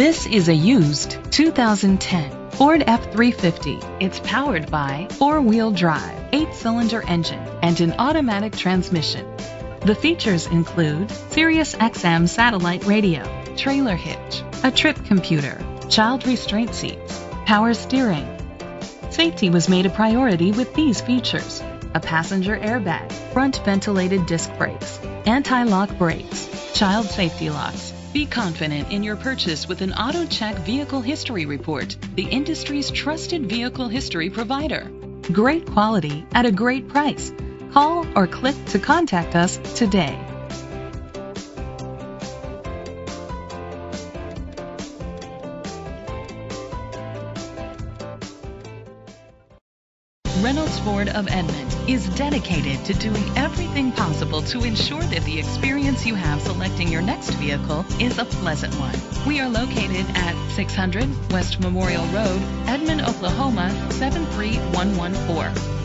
This is a used 2010 Ford F-350. It's powered by four-wheel drive, eight-cylinder engine, and an automatic transmission. The features include Sirius XM satellite radio, trailer hitch, a trip computer, child restraint seats, power steering. Safety was made a priority with these features. A passenger airbag, front ventilated disc brakes, anti-lock brakes, child safety locks. Be confident in your purchase with an AutoCheck Vehicle History Report, the industry's trusted vehicle history provider. Great quality at a great price. Call or click to contact us today. Reynolds Ford of Edmond is dedicated to doing everything possible to ensure that the experience you have selecting your next vehicle is a pleasant one. We are located at 600 West Memorial Road, Edmond, Oklahoma 73114.